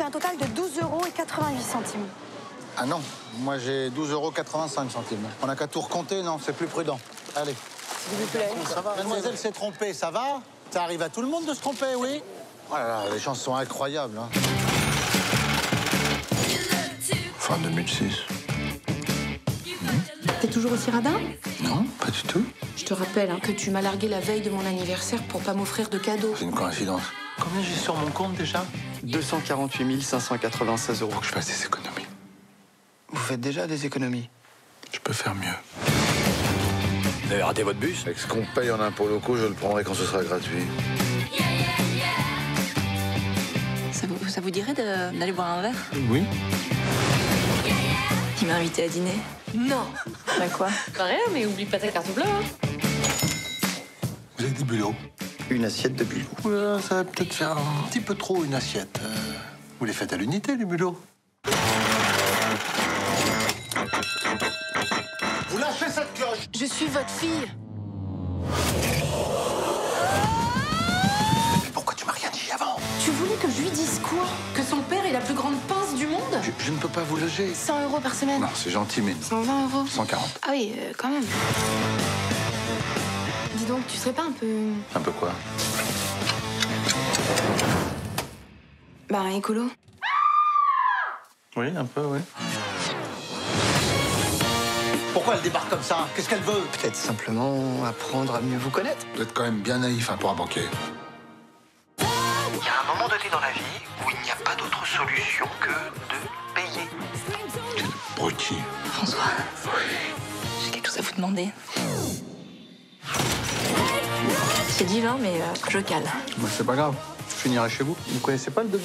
fait un total de 12 euros et 88 centimes. Ah non, moi j'ai 12,85 euros centimes. On n'a qu'à tout recompter, non, c'est plus prudent. Allez. S'il vous plaît. Ça va, mademoiselle s'est trompée, ça va? Ça arrive à tout le monde de se tromper, oui? Oh là là, les chances sont incroyables. Hein. Fin 2006. T'es toujours aussi radin? Non, pas du tout. Je te rappelle hein, que tu m'as largué la veille de mon anniversaire pour pas m'offrir de cadeaux. C'est une coïncidence. Combien j'ai sur mon compte déjà? 248 596 euros. Faut que je fasse des économies. Vous faites déjà des économies? Je peux faire mieux. Vous avez raté votre bus? Avec ce qu'on paye en impôts locaux, je le prendrai quand ce sera gratuit. Ça vous, ça vous dirait d'aller boire un verre? Oui. Il m'a invité à dîner? Non Bah quoi Bah rien, mais oublie pas ta carte bleue. Hein. Vous avez des bulots Une assiette de bulot. Oula, ça va peut-être faire un petit peu trop une assiette. Euh, vous les faites à l'unité, les bulots Vous lâchez cette cloche Je suis votre fille Tu voulais que je lui dise quoi? Que son père est la plus grande pince du monde? Je, je ne peux pas vous loger. 100 euros par semaine Non, c'est gentil, mais 120 euros 140. Ah oui, euh, quand même. Dis donc, tu serais pas un peu... Un peu quoi? Bah, un écolo Oui, un peu, oui. Pourquoi elle débarque comme ça? Qu'est-ce qu'elle veut? Peut-être simplement apprendre à mieux vous connaître. Vous êtes quand même bien naïf hein, pour un banquier. Il y a un moment donné dans la vie où il n'y a pas d'autre solution que de payer. Bruti. François J'ai quelque chose à vous demander. C'est divin, mais euh, je cale. Bah, c'est pas grave. Je finirai chez vous. Vous connaissez pas le Dog